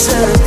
said